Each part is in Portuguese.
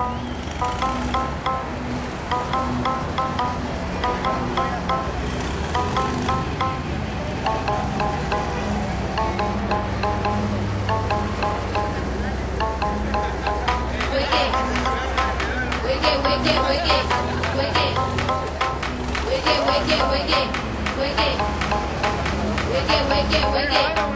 wicked, wicked, wicked, wicked, wicked, wicked.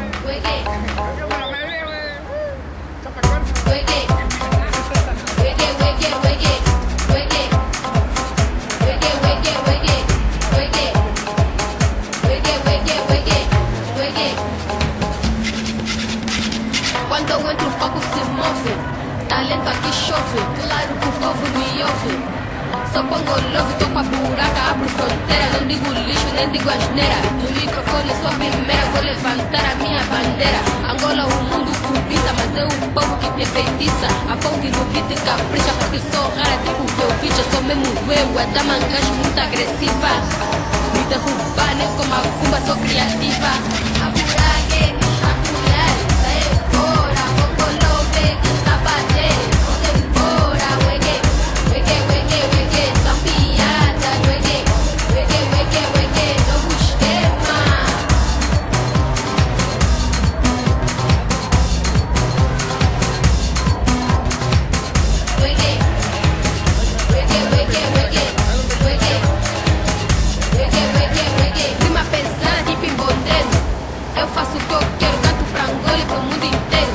Quando eu entro, o palco se move. Talento aqui chove, claro que o povo me ouve. Só pongo love, tô com a buraca, abro fronteira. Não digo lixo, nem digo asneira. No microfone sou a primeira, vou levantar a minha bandeira. Angola, o mundo cobiça, mas é o povo que te feitiça. A ponte no beat capricha, porque sou rara, tipo Velvich. Eu sou mesmo eu, a dama engajo muito agressiva. Me derrubar, nem como a cumba, sou criativa. Mundo inteiro.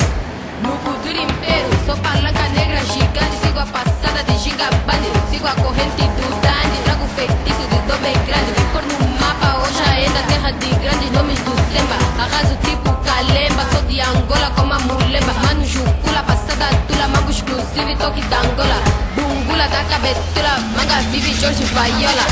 No cultura império, sou palanca negra gigante. Sigo a passada de gigabande. Sigo a corrente do Dante. Trago feitiço de dom bem grande. Cor no mapa, hoje ainda terra de grandes nomes do Semba. Arraso tipo Calemba, sou de Angola como a Mulemba. Mano, Jucula, passada tula, mambo exclusivo e toque da Angola. Bungula da cabetura, manga vive Jorge Vaiola.